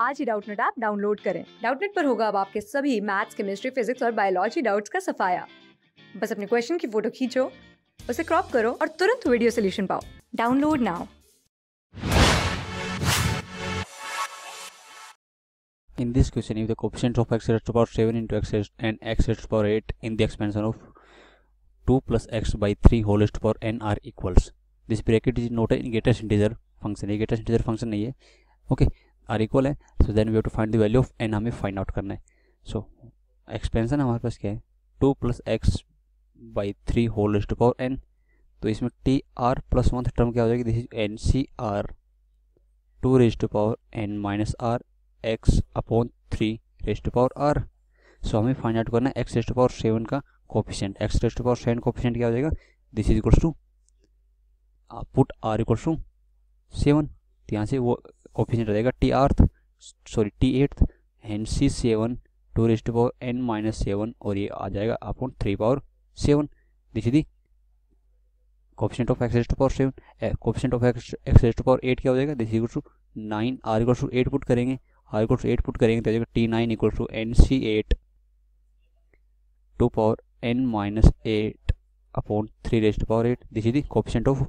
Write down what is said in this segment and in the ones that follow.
आज ही Doubtnut app download करें डाउटनेट पर होगा अब आपके सभी मैथ्स केमिस्ट्री फिजिक्स और बायोलॉजी डाउट्स का सफाया बस अपने क्वेश्चन की फ़ोटो खींचो उसे क्रॉप करो और तुरंत वीडियो सोल्यूशन पाओ download now In this question, if the coefficient of x raised to power 7 into x raised and x raised to power 8 in the expansion of 2 plus x by 3 whole raised to power n are equals. This bracket is not a greatest integer function. ये greatest integer function नहीं है. Okay, are equal है. Then we have to find the value of n हमें find out करना है. So, expansion हमारे पास क्या है? 2 plus x by 3 whole raised to power n. तो इसमें T R plus one term क्या हो जाएगी? This is N C R two raise to power N minus R X upon three raise to power R so हमें find out करना है X raise to power seven का coefficient X raise to power seven coefficient क्या हो जाएगा this is equals to put R equals to seven तो यहाँ से वो आ जाएगा T rth sorry T eighth N C seven two raise to power N minus seven और ये आ जाएगा upon three power seven this the coefficient of X raise to power seven coefficient of X raise to power eight क्या हो जाएगा? This equal to nine R equal to eight put करेंगे. R equal to eight put करेंगे तो T nine equal to N C eight two power N minus eight upon three raise power eight this is the coefficient of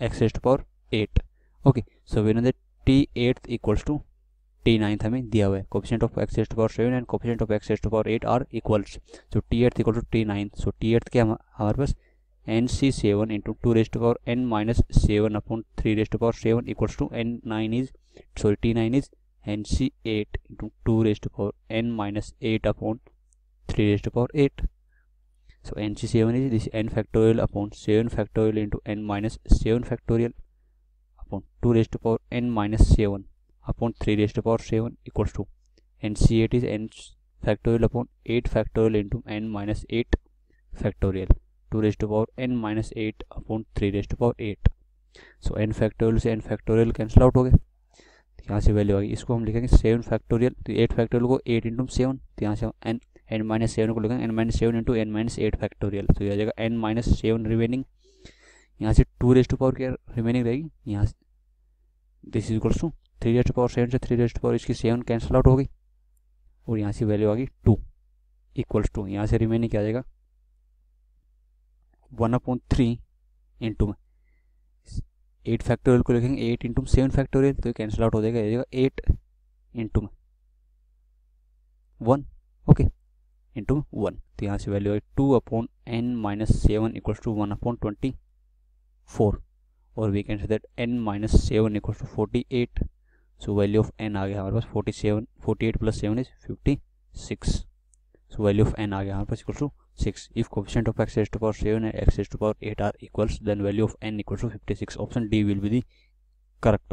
X raise power eight okay so we know that T eight equals to T ninth हमें दिया हुआ है। Coefficient of X raise power seven and coefficient of X raise power eight are equals so T eight equal to T ninth so T eight क्या हमारे पास? N C seven into two raise power N minus seven upon three raise power seven equals to N nine is sorry T nine is NC8 into 2 raised to power n minus 8 upon 3 raised to power 8. So NC7 is this n factorial upon 7 factorial into n minus 7 factorial upon 2 raised to power n minus 7 upon 3 raised to power 7 equals to NC8 is n factorial upon 8 factorial into n minus 8 factorial 2 raised to power n minus 8 upon 3 raised to power 8. So n factorial से n factorial cancel out हो गए यहाँ से value आ गई इसको हम लिखेंगे सेवन फैक्टोरियल तो एट फैक्टोरियल को एट इंटू सेवन तो यहाँ से हम एन एन माइनस सेवन को लिखेंगे N minus seven into N minus eight factorial तो यह आ जाएगा एन माइनस सेवन रिमेनिंग यहाँ से टू रेस्ट पावर क्या रिमेनिंग रहेगी। यहाँ से this is equals to three raise power seven से थ्री रेस्ट पावर इसकी सेवन कैंसिल आउट हो गई। और यहाँ से वैल्यू आ गई टू इक्वल्स टू यहाँ से रिमेनिंग क्या आ जाएगा? वन अपॉइंट थ्री इंटू में। एट फैक्टोरियल को लिखेंगे एट इंटू में सेवन फैक्टोरियल तो कैंसिल आउट हो जाएगा। जाएगा एट इंटू में। वन ओके इंटू वन तो यहाँ से वैल्यू है two upon N minus seven equals to one upon twenty four और we can say that N minus seven equals to forty eight so value of N आ गया हमारे पास forty seven forty eight plus seven is fifty six so value of N आ गया हमारे पास equal to 6 if coefficient of x raised to power 7 and x raised to power 8 are equals then value of n equals to 56 option d will be the correct